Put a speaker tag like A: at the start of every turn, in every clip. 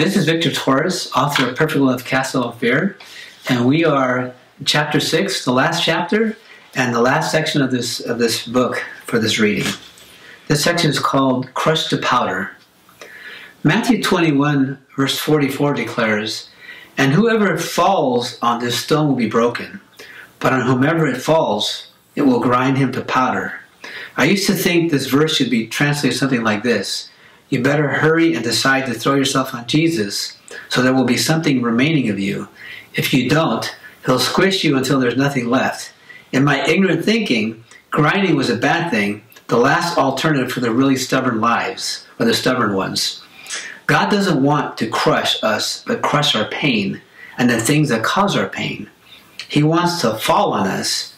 A: this is Victor Torres, author of Perfect Love Cast Out All Fear, and we are chapter six, the last chapter, and the last section of this of this book for this reading. This section is called Crushed to Powder. Matthew 21, verse 44 declares, And whoever falls on this stone will be broken, but on whomever it falls, it will grind him to powder. I used to think this verse should be translated something like this you better hurry and decide to throw yourself on Jesus so there will be something remaining of you. If you don't, he'll squish you until there's nothing left. In my ignorant thinking, grinding was a bad thing, the last alternative for the really stubborn lives, or the stubborn ones. God doesn't want to crush us, but crush our pain and the things that cause our pain. He wants to fall on us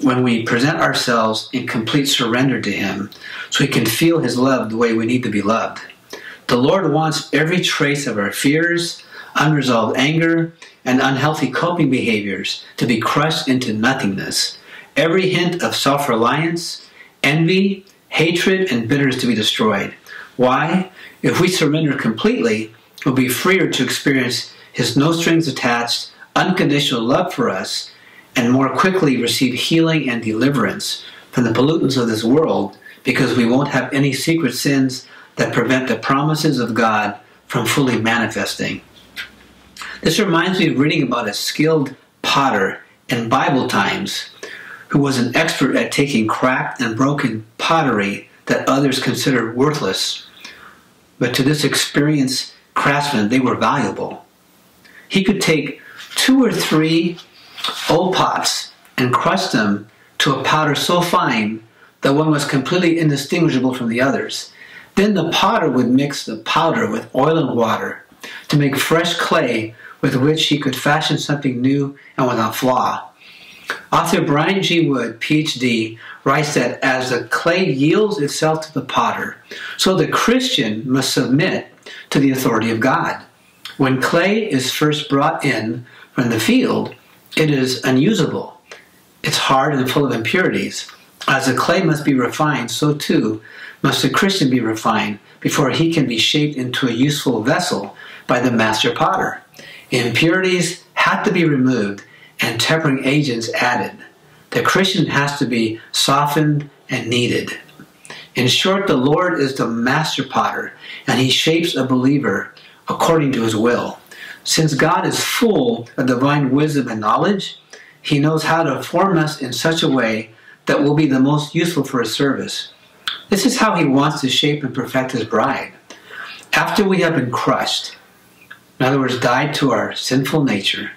A: when we present ourselves in complete surrender to Him so we can feel His love the way we need to be loved. The Lord wants every trace of our fears, unresolved anger, and unhealthy coping behaviors to be crushed into nothingness. Every hint of self reliance, envy, hatred, and bitterness to be destroyed. Why? If we surrender completely, we'll be freer to experience His no strings attached, unconditional love for us and more quickly receive healing and deliverance from the pollutants of this world because we won't have any secret sins that prevent the promises of God from fully manifesting. This reminds me of reading about a skilled potter in Bible times who was an expert at taking cracked and broken pottery that others considered worthless. But to this experienced craftsman, they were valuable. He could take two or three old pots and crushed them to a powder so fine that one was completely indistinguishable from the others. Then the potter would mix the powder with oil and water to make fresh clay with which he could fashion something new and without flaw. Author Bryant G. Wood, PhD, writes that as the clay yields itself to the potter, so the Christian must submit to the authority of God. When clay is first brought in from the field, it is unusable. It's hard and full of impurities. As the clay must be refined, so too must the Christian be refined before he can be shaped into a useful vessel by the master potter. Impurities have to be removed and tempering agents added. The Christian has to be softened and kneaded. In short, the Lord is the master potter, and he shapes a believer according to his will. Since God is full of divine wisdom and knowledge, He knows how to form us in such a way that will be the most useful for His service. This is how He wants to shape and perfect His bride. After we have been crushed, in other words, died to our sinful nature,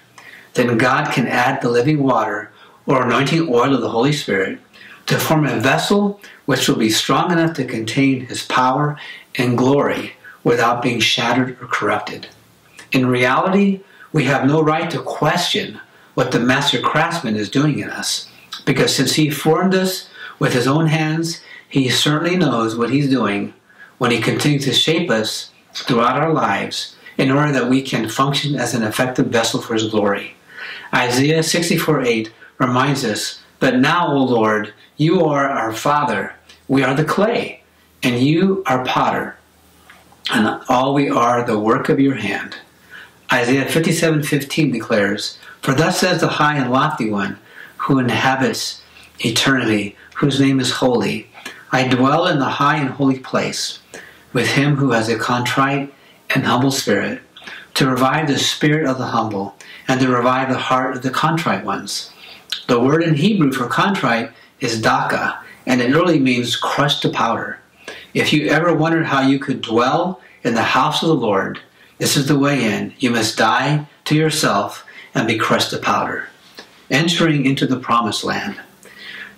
A: then God can add the living water or anointing oil of the Holy Spirit to form a vessel which will be strong enough to contain His power and glory without being shattered or corrupted. In reality, we have no right to question what the master craftsman is doing in us, because since he formed us with his own hands, he certainly knows what he's doing when he continues to shape us throughout our lives in order that we can function as an effective vessel for his glory. Isaiah 64 8 reminds us, But now, O Lord, you are our Father, we are the clay, and you are potter, and all we are the work of your hand. Isaiah 57:15 declares, "For thus says the high and lofty one, who inhabits eternity, whose name is holy. I dwell in the high and holy place, with him who has a contrite and humble spirit, to revive the spirit of the humble, and to revive the heart of the contrite ones." The word in Hebrew for contrite is daka, and it literally means crushed to powder. If you ever wondered how you could dwell in the house of the Lord, this is the way in. You must die to yourself and be crushed to powder, entering into the promised land.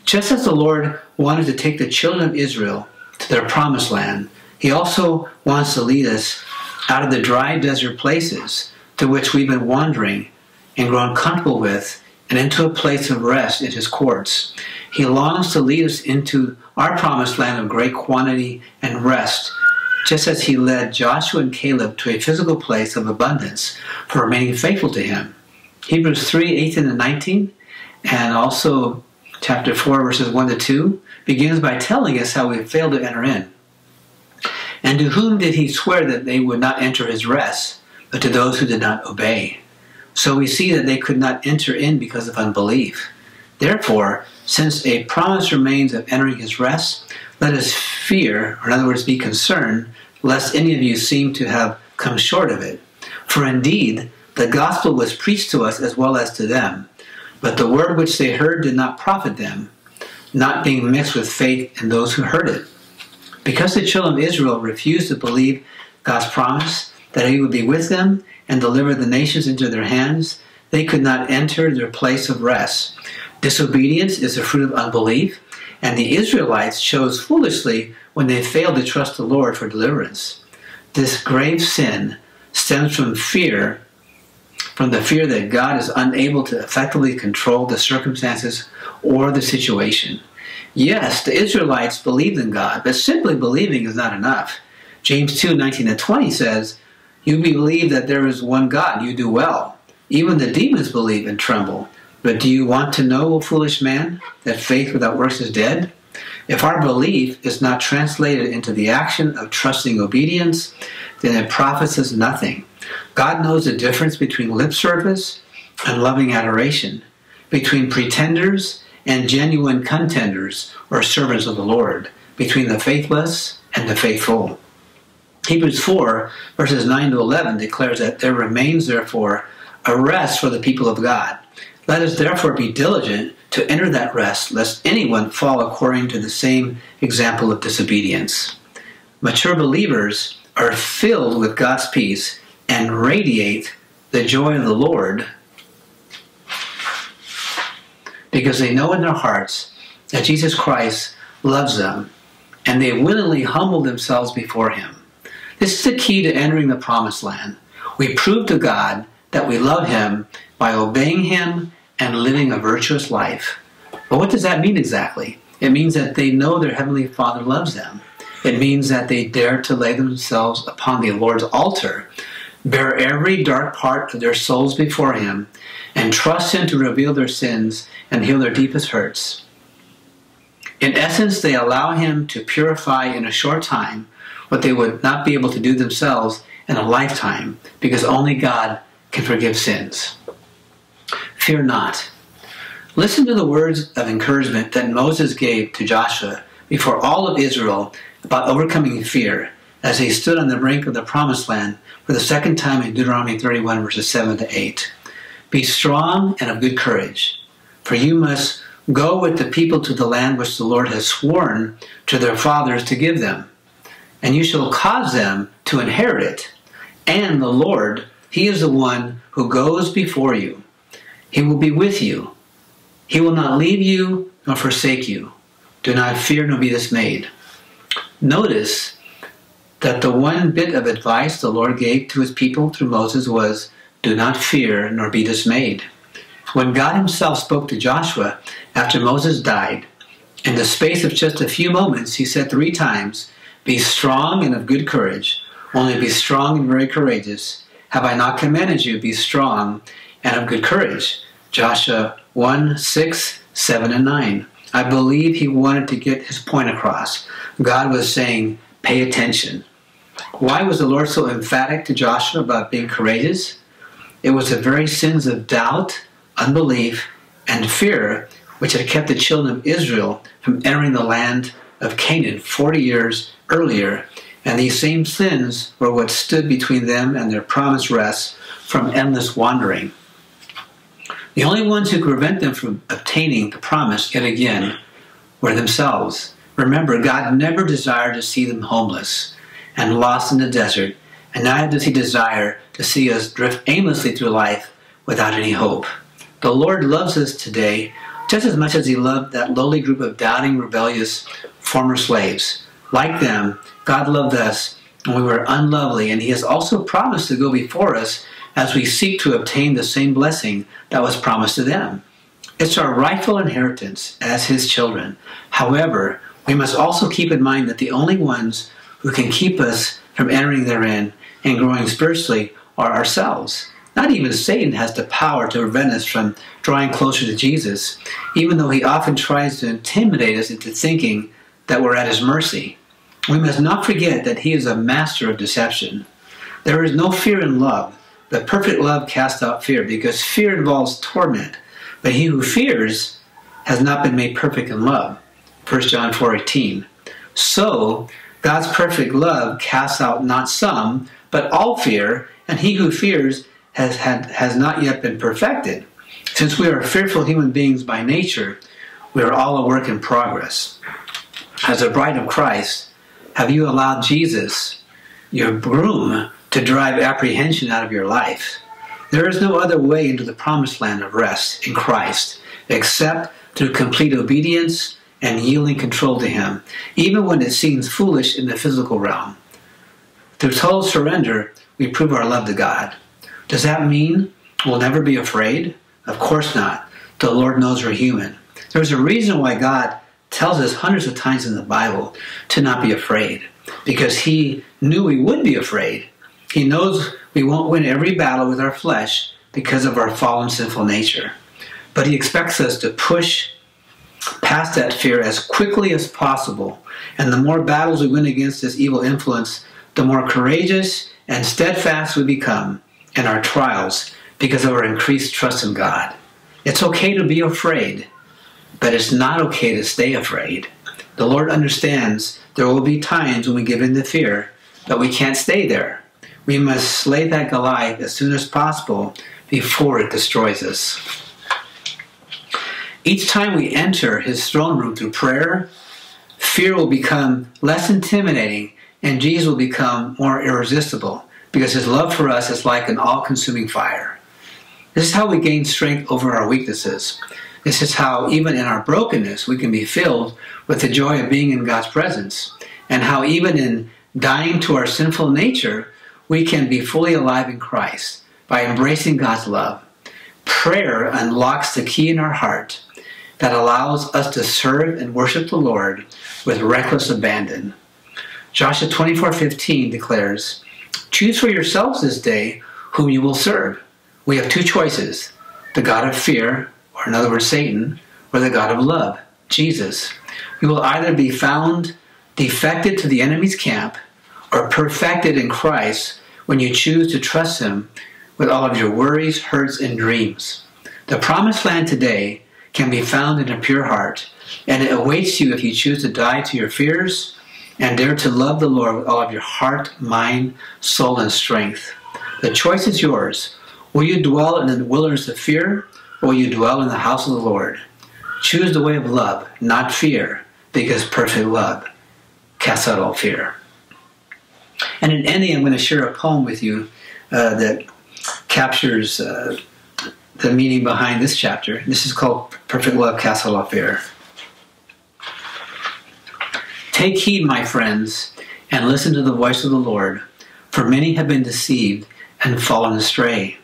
A: Just as the Lord wanted to take the children of Israel to their promised land, He also wants to lead us out of the dry desert places to which we've been wandering and grown comfortable with and into a place of rest in His courts. He longs to lead us into our promised land of great quantity and rest just as he led Joshua and Caleb to a physical place of abundance for remaining faithful to him. Hebrews 3 18 and 19, and also chapter 4, verses 1 to 2, begins by telling us how we failed to enter in. And to whom did he swear that they would not enter his rest? but to those who did not obey. So we see that they could not enter in because of unbelief. Therefore, since a promise remains of entering his rest, let us fear, or in other words, be concerned, lest any of you seem to have come short of it. For indeed, the gospel was preached to us as well as to them, but the word which they heard did not profit them, not being mixed with faith in those who heard it. Because the children of Israel refused to believe God's promise that he would be with them and deliver the nations into their hands, they could not enter their place of rest. Disobedience is the fruit of unbelief, and the Israelites chose foolishly when they failed to trust the Lord for deliverance. This grave sin stems from fear, from the fear that God is unable to effectively control the circumstances or the situation. Yes, the Israelites believed in God, but simply believing is not enough. James 2 19 and 20 says, You believe that there is one God, you do well. Even the demons believe and tremble. But do you want to know, O foolish man, that faith without works is dead? If our belief is not translated into the action of trusting obedience, then it profits us nothing. God knows the difference between lip service and loving adoration, between pretenders and genuine contenders or servants of the Lord, between the faithless and the faithful. Hebrews 4, verses 9 to 11 declares that there remains, therefore, a rest for the people of God. Let us therefore be diligent to enter that rest, lest anyone fall according to the same example of disobedience. Mature believers are filled with God's peace and radiate the joy of the Lord because they know in their hearts that Jesus Christ loves them and they willingly humble themselves before Him. This is the key to entering the promised land. We prove to God that we love Him by obeying Him and living a virtuous life. But what does that mean exactly? It means that they know their Heavenly Father loves them. It means that they dare to lay themselves upon the Lord's altar, bare every dark part of their souls before Him, and trust Him to reveal their sins and heal their deepest hurts. In essence, they allow Him to purify in a short time what they would not be able to do themselves in a lifetime, because only God can forgive sins. Fear not. Listen to the words of encouragement that Moses gave to Joshua before all of Israel about overcoming fear as they stood on the brink of the promised land for the second time in Deuteronomy 31, verses 7 to 8. Be strong and of good courage, for you must go with the people to the land which the Lord has sworn to their fathers to give them. And you shall cause them to inherit it. And the Lord, He is the one who goes before you. He will be with you. He will not leave you nor forsake you. Do not fear nor be dismayed. Notice that the one bit of advice the Lord gave to his people through Moses was do not fear nor be dismayed. When God himself spoke to Joshua after Moses died, in the space of just a few moments, he said three times, Be strong and of good courage, only be strong and very courageous. Have I not commanded you, be strong and of good courage? Joshua 1 6, 7, and 9. I believe he wanted to get his point across. God was saying, Pay attention. Why was the Lord so emphatic to Joshua about being courageous? It was the very sins of doubt, unbelief, and fear which had kept the children of Israel from entering the land of Canaan 40 years earlier, and these same sins were what stood between them and their promised rest from endless wandering. The only ones who could prevent them from obtaining the promise yet again were themselves. Remember, God never desired to see them homeless and lost in the desert, and neither does He desire to see us drift aimlessly through life without any hope. The Lord loves us today just as much as He loved that lowly group of doubting, rebellious former slaves. Like them, God loved us when we were unlovely, and He has also promised to go before us as we seek to obtain the same blessing that was promised to them. It's our rightful inheritance as His children. However, we must also keep in mind that the only ones who can keep us from entering therein and growing spiritually are ourselves. Not even Satan has the power to prevent us from drawing closer to Jesus, even though he often tries to intimidate us into thinking that we're at his mercy. We must not forget that he is a master of deception. There is no fear in love, the perfect love casts out fear because fear involves torment. But he who fears has not been made perfect in love. 1 John 4:18. So, God's perfect love casts out not some, but all fear, and he who fears has, had, has not yet been perfected. Since we are fearful human beings by nature, we are all a work in progress. As a bride of Christ, have you allowed Jesus, your groom, to drive apprehension out of your life? There is no other way into the promised land of rest in Christ except through complete obedience and yielding control to Him, even when it seems foolish in the physical realm. Through total surrender, we prove our love to God. Does that mean we'll never be afraid? Of course not. The Lord knows we're human. There's a reason why God tells us hundreds of times in the Bible to not be afraid, because He knew we would be afraid. He knows we won't win every battle with our flesh because of our fallen sinful nature. But He expects us to push past that fear as quickly as possible. And the more battles we win against this evil influence, the more courageous and steadfast we become in our trials because of our increased trust in God. It's okay to be afraid, but it's not okay to stay afraid. The Lord understands there will be times when we give in to fear, but we can't stay there. We must slay that Goliath as soon as possible before it destroys us. Each time we enter his throne room through prayer, fear will become less intimidating and Jesus will become more irresistible because his love for us is like an all consuming fire. This is how we gain strength over our weaknesses. This is how, even in our brokenness, we can be filled with the joy of being in God's presence. And how, even in dying to our sinful nature, we can be fully alive in Christ by embracing God's love. Prayer unlocks the key in our heart that allows us to serve and worship the Lord with reckless abandon. Joshua 24:15 declares, "Choose for yourselves this day whom you will serve. We have two choices: the God of fear, or in other words Satan, or the God of love, Jesus. We will either be found defected to the enemy's camp or perfected in Christ when you choose to trust him with all of your worries, hurts, and dreams. The promised land today can be found in a pure heart, and it awaits you if you choose to die to your fears and dare to love the Lord with all of your heart, mind, soul, and strength. The choice is yours. Will you dwell in the wilderness of fear, will you dwell in the house of the Lord? Choose the way of love, not fear, because perfect love casts out all fear. And in ending, I'm going to share a poem with you uh, that captures uh, the meaning behind this chapter. This is called Perfect Love Casts Out All Fear. Take heed, my friends, and listen to the voice of the Lord, for many have been deceived and fallen astray.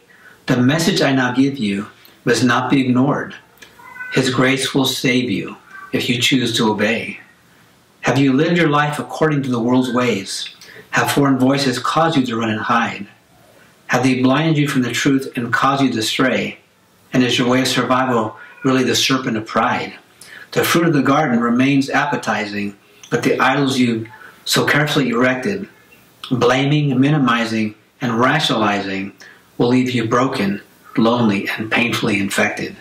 A: The message I now give you must not be ignored. His grace will save you if you choose to obey. Have you lived your life according to the world's ways? Have foreign voices caused you to run and hide? Have they blinded you from the truth and caused you to stray? And is your way of survival really the serpent of pride? The fruit of the garden remains appetizing, but the idols you so carefully erected, blaming, minimizing, and rationalizing, will leave you broken, lonely, and painfully infected.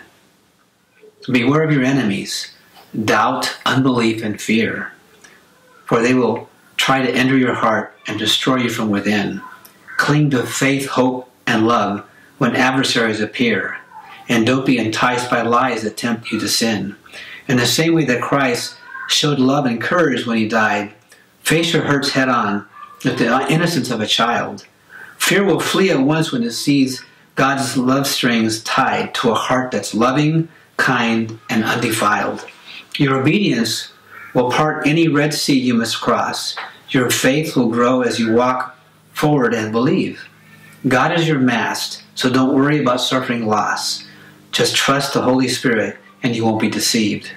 A: Beware of your enemies, doubt, unbelief, and fear, for they will try to enter your heart and destroy you from within. Cling to faith, hope, and love when adversaries appear and don't be enticed by lies that tempt you to sin. In the same way that Christ showed love and courage when he died, face your hurts head on with the innocence of a child. Fear will flee at once when it sees God's love strings tied to a heart that's loving, kind, and undefiled. Your obedience will part any Red Sea you must cross. Your faith will grow as you walk forward and believe. God is your mast, so don't worry about suffering loss. Just trust the Holy Spirit and you won't be deceived.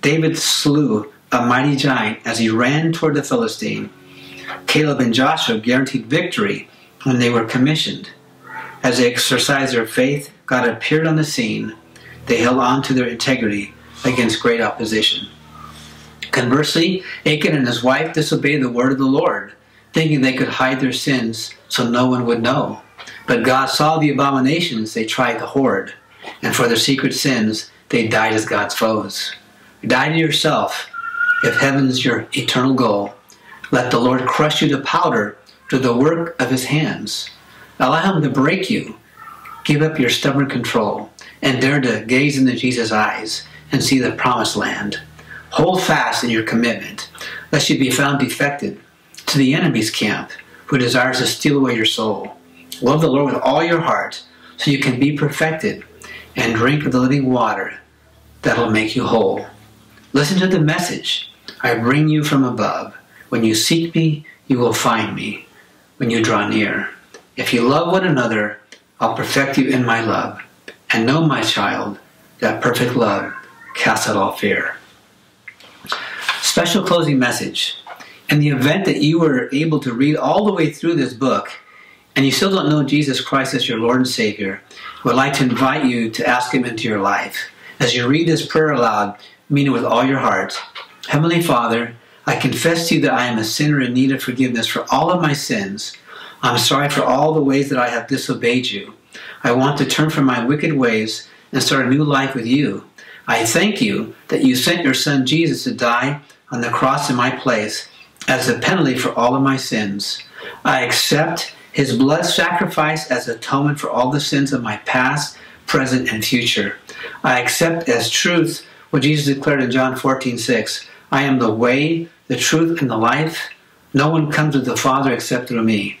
A: David slew a mighty giant as he ran toward the Philistine. Caleb and Joshua guaranteed victory when they were commissioned. As they exercised their faith, God appeared on the scene. They held on to their integrity against great opposition. Conversely, Achan and his wife disobeyed the word of the Lord, thinking they could hide their sins so no one would know. But God saw the abominations they tried to hoard, and for their secret sins they died as God's foes. Die to yourself if heaven's your eternal goal. Let the Lord crush you to powder through the work of his hands. Allow him to break you. Give up your stubborn control and dare to gaze into Jesus' eyes and see the promised land. Hold fast in your commitment, lest you be found defected to the enemy's camp who desires to steal away your soul. Love the Lord with all your heart so you can be perfected and drink of the living water that'll make you whole. Listen to the message I bring you from above. When you seek me, you will find me when you draw near. If you love one another, I'll perfect you in my love. And know, my child, that perfect love casts out all fear. Special closing message. In the event that you were able to read all the way through this book and you still don't know Jesus Christ as your Lord and Savior, I would like to invite you to ask Him into your life. As you read this prayer aloud, mean it with all your heart. Heavenly Father, I confess to you that I am a sinner in need of forgiveness for all of my sins. I'm sorry for all the ways that I have disobeyed you. I want to turn from my wicked ways and start a new life with you. I thank you that you sent your Son Jesus to die on the cross in my place as a penalty for all of my sins. I accept his blood sacrifice as atonement for all the sins of my past, present, and future. I accept as truth what Jesus declared in John 14, 6. I am the way, the truth, and the life. No one comes to the Father except through me.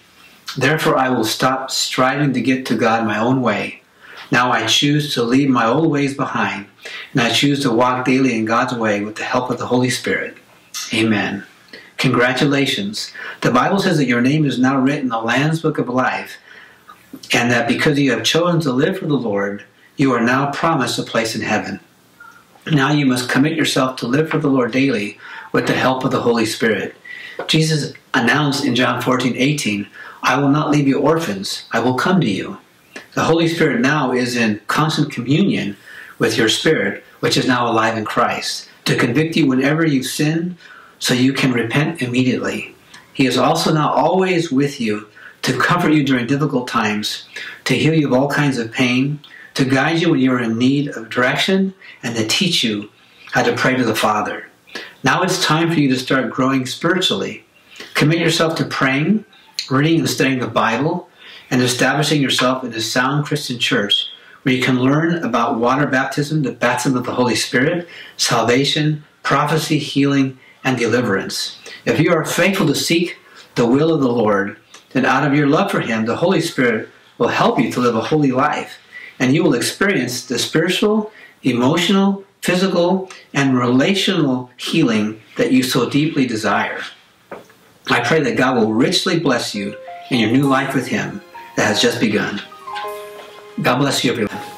A: Therefore, I will stop striving to get to God my own way. Now I choose to leave my old ways behind, and I choose to walk daily in God's way with the help of the Holy Spirit. Amen. Congratulations. The Bible says that your name is now written in the Lamb's Book of Life, and that because you have chosen to live for the Lord, you are now promised a place in heaven. Now you must commit yourself to live for the Lord daily with the help of the Holy Spirit. Jesus announced in John 14, 18, I will not leave you orphans, I will come to you. The Holy Spirit now is in constant communion with your spirit, which is now alive in Christ, to convict you whenever you sin so you can repent immediately. He is also now always with you to comfort you during difficult times, to heal you of all kinds of pain, to guide you when you are in need of direction, and to teach you how to pray to the Father. Now it's time for you to start growing spiritually. Commit yourself to praying, reading and studying the Bible, and establishing yourself in a sound Christian church where you can learn about water baptism, the baptism of the Holy Spirit, salvation, prophecy, healing, and deliverance. If you are faithful to seek the will of the Lord, then out of your love for Him, the Holy Spirit will help you to live a holy life, and you will experience the spiritual, emotional, physical, and relational healing that you so deeply desire. I pray that God will richly bless you in your new life with Him that has just begun. God bless you, everyone.